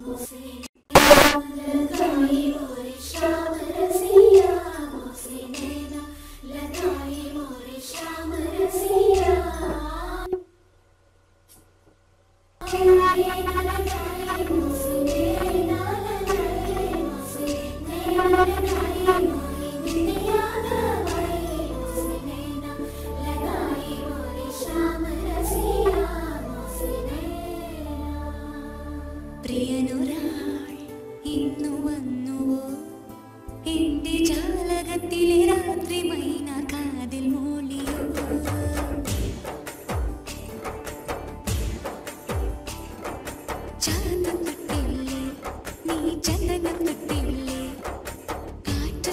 We'll see. പ്രിയനൊരാൾ ഇന്നു വന്നുവോ? എന്റെ ജാലകത്തിലെ രാത്രി മൈന കാതിൽ നീ ചന്ദനം തൊട്ടില്ലേ? കാറ്റു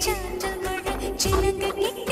चाँद चिलक निकल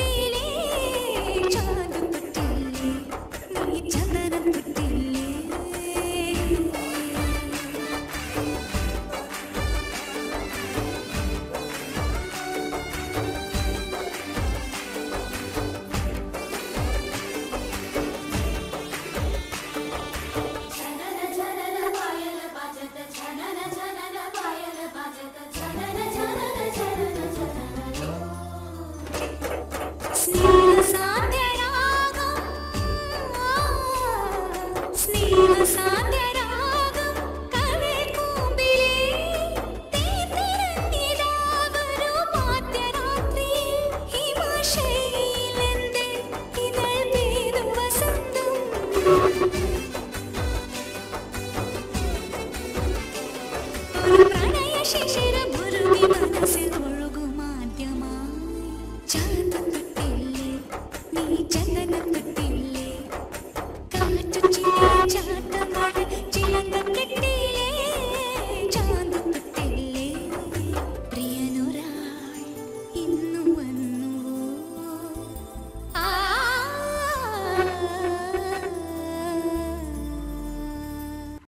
ಚಂದನ